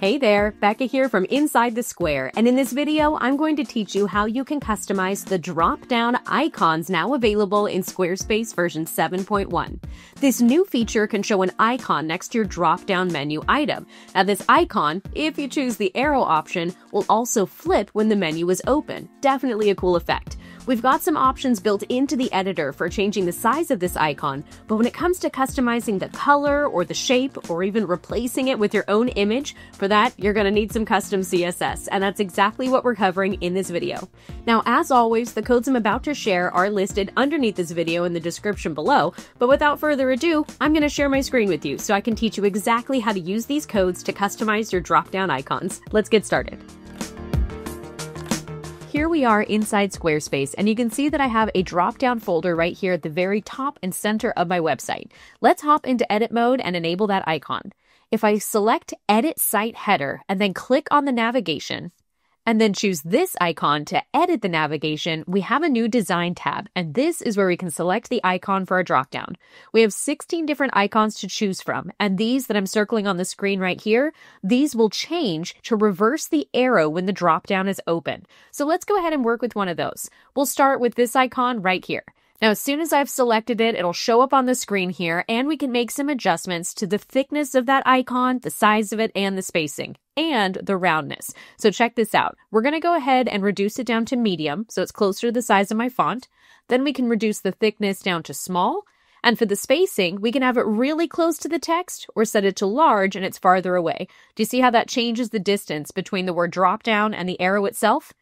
Hey there, Becca here from Inside the Square, and in this video, I'm going to teach you how you can customize the drop-down icons now available in Squarespace version 7.1. This new feature can show an icon next to your drop-down menu item. Now this icon, if you choose the arrow option, will also flip when the menu is open. Definitely a cool effect. We've got some options built into the editor for changing the size of this icon, but when it comes to customizing the color or the shape or even replacing it with your own image, for that, you're going to need some custom CSS, and that's exactly what we're covering in this video. Now, as always, the codes I'm about to share are listed underneath this video in the description below, but without further ado, I'm going to share my screen with you so I can teach you exactly how to use these codes to customize your drop-down icons. Let's get started. Here we are inside Squarespace, and you can see that I have a drop down folder right here at the very top and center of my website. Let's hop into edit mode and enable that icon. If I select Edit Site Header and then click on the navigation, and then choose this icon to edit the navigation, we have a new design tab, and this is where we can select the icon for our dropdown. We have 16 different icons to choose from, and these that I'm circling on the screen right here, these will change to reverse the arrow when the dropdown is open. So let's go ahead and work with one of those. We'll start with this icon right here. Now, as soon as I've selected it, it'll show up on the screen here, and we can make some adjustments to the thickness of that icon, the size of it, and the spacing, and the roundness. So check this out. We're going to go ahead and reduce it down to medium, so it's closer to the size of my font. Then we can reduce the thickness down to small, and for the spacing, we can have it really close to the text or set it to large and it's farther away. Do you see how that changes the distance between the word drop down and the arrow itself?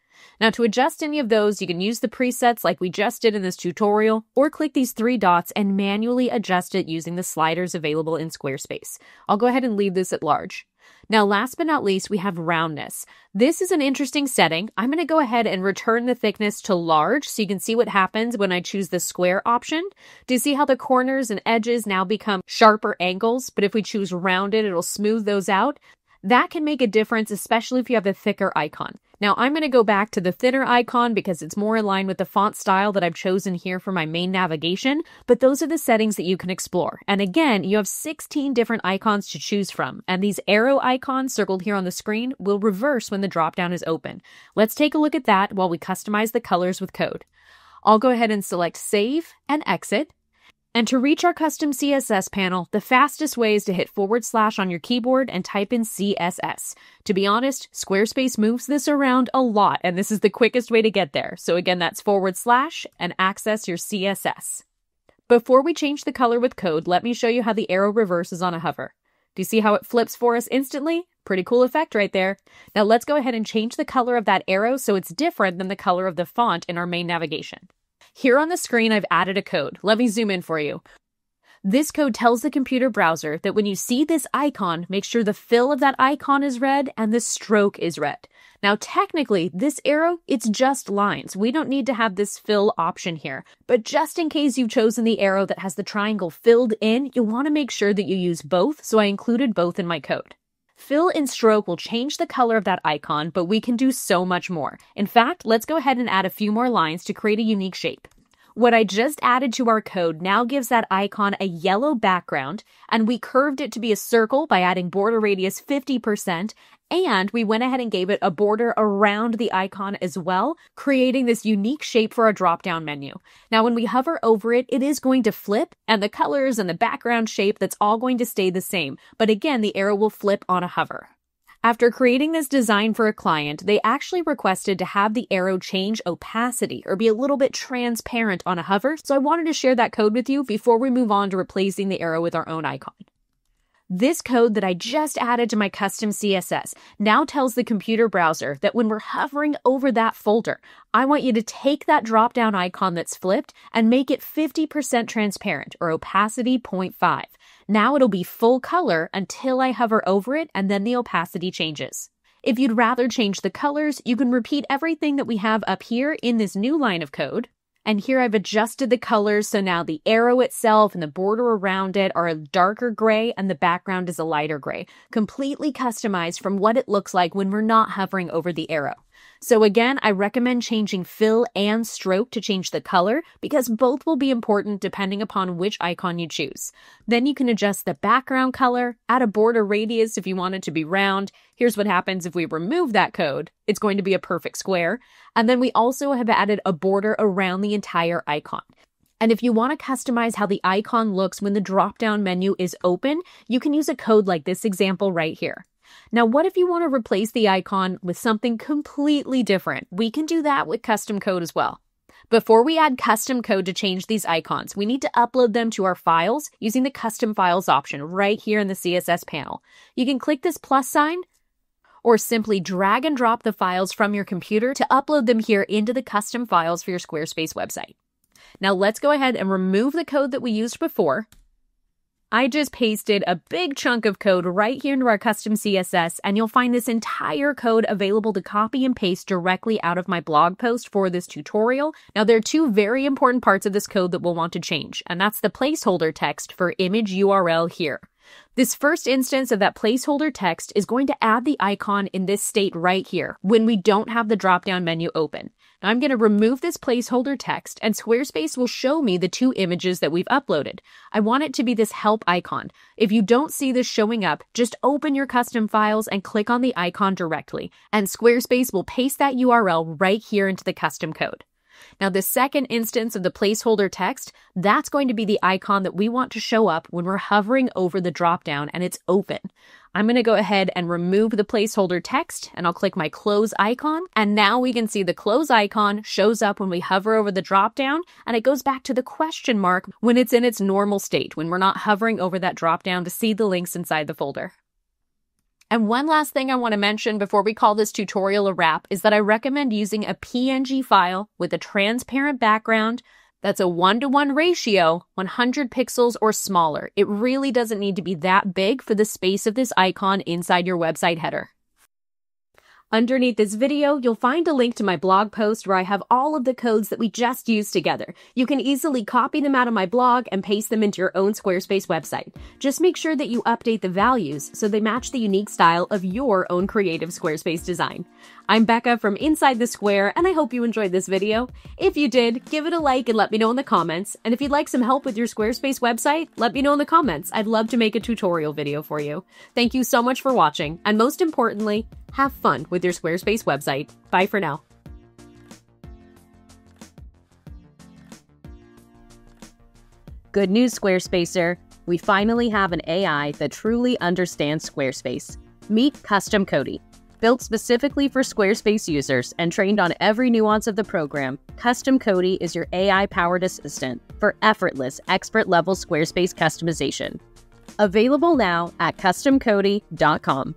Now to adjust any of those, you can use the presets like we just did in this tutorial, or click these three dots and manually adjust it using the sliders available in Squarespace. I'll go ahead and leave this at large. Now, last but not least, we have roundness. This is an interesting setting. I'm going to go ahead and return the thickness to large so you can see what happens when I choose the square option. Do you see how the corners and edges now become sharper angles? But if we choose rounded, it'll smooth those out. That can make a difference, especially if you have a thicker icon. Now I'm going to go back to the thinner icon because it's more aligned with the font style that I've chosen here for my main navigation, but those are the settings that you can explore. And again, you have 16 different icons to choose from, and these arrow icons circled here on the screen will reverse when the dropdown is open. Let's take a look at that while we customize the colors with code. I'll go ahead and select Save and Exit. And to reach our custom CSS panel, the fastest way is to hit forward slash on your keyboard and type in CSS. To be honest, Squarespace moves this around a lot, and this is the quickest way to get there. So again, that's forward slash and access your CSS. Before we change the color with code, let me show you how the arrow reverses on a hover. Do you see how it flips for us instantly? Pretty cool effect right there. Now let's go ahead and change the color of that arrow so it's different than the color of the font in our main navigation. Here on the screen, I've added a code. Let me zoom in for you. This code tells the computer browser that when you see this icon, make sure the fill of that icon is red and the stroke is red. Now, technically, this arrow, it's just lines. We don't need to have this fill option here. But just in case you've chosen the arrow that has the triangle filled in, you'll want to make sure that you use both, so I included both in my code. Fill and stroke will change the color of that icon, but we can do so much more. In fact, let's go ahead and add a few more lines to create a unique shape. What I just added to our code now gives that icon a yellow background, and we curved it to be a circle by adding border radius 50%, and we went ahead and gave it a border around the icon as well, creating this unique shape for our drop down menu. Now, when we hover over it, it is going to flip, and the colors and the background shape, that's all going to stay the same. But again, the arrow will flip on a hover. After creating this design for a client, they actually requested to have the arrow change opacity or be a little bit transparent on a hover, so I wanted to share that code with you before we move on to replacing the arrow with our own icon. This code that I just added to my custom CSS now tells the computer browser that when we're hovering over that folder, I want you to take that drop down icon that's flipped and make it 50% transparent or opacity 0.5. Now it'll be full color until I hover over it and then the opacity changes. If you'd rather change the colors, you can repeat everything that we have up here in this new line of code, and here I've adjusted the colors so now the arrow itself and the border around it are a darker gray and the background is a lighter gray, completely customized from what it looks like when we're not hovering over the arrow. So again, I recommend changing fill and stroke to change the color because both will be important depending upon which icon you choose. Then you can adjust the background color, add a border radius if you want it to be round. Here's what happens if we remove that code. It's going to be a perfect square. And then we also have added a border around the entire icon. And if you want to customize how the icon looks when the drop down menu is open, you can use a code like this example right here. Now, what if you want to replace the icon with something completely different? We can do that with custom code as well. Before we add custom code to change these icons, we need to upload them to our files using the custom files option right here in the CSS panel. You can click this plus sign or simply drag and drop the files from your computer to upload them here into the custom files for your Squarespace website. Now let's go ahead and remove the code that we used before. I just pasted a big chunk of code right here into our custom CSS, and you'll find this entire code available to copy and paste directly out of my blog post for this tutorial. Now, there are two very important parts of this code that we'll want to change, and that's the placeholder text for image URL here. This first instance of that placeholder text is going to add the icon in this state right here when we don't have the drop down menu open. Now I'm going to remove this placeholder text and Squarespace will show me the two images that we've uploaded. I want it to be this help icon. If you don't see this showing up, just open your custom files and click on the icon directly, and Squarespace will paste that URL right here into the custom code. Now, the second instance of the placeholder text, that's going to be the icon that we want to show up when we're hovering over the dropdown and it's open. I'm going to go ahead and remove the placeholder text and I'll click my close icon. And now we can see the close icon shows up when we hover over the dropdown and it goes back to the question mark when it's in its normal state, when we're not hovering over that dropdown to see the links inside the folder. And one last thing I want to mention before we call this tutorial a wrap is that I recommend using a PNG file with a transparent background that's a one to one ratio, 100 pixels or smaller. It really doesn't need to be that big for the space of this icon inside your website header. Underneath this video, you'll find a link to my blog post where I have all of the codes that we just used together. You can easily copy them out of my blog and paste them into your own Squarespace website. Just make sure that you update the values so they match the unique style of your own creative Squarespace design. I'm Becca from Inside the Square, and I hope you enjoyed this video. If you did, give it a like and let me know in the comments. And if you'd like some help with your Squarespace website, let me know in the comments. I'd love to make a tutorial video for you. Thank you so much for watching, and most importantly, have fun with your Squarespace website. Bye for now. Good news, Squarespacer! We finally have an AI that truly understands Squarespace. Meet Custom Codey. Built specifically for Squarespace users and trained on every nuance of the program, Custom Codey is your AI powered assistant for effortless, expert level Squarespace customization. Available now at customcodey.com.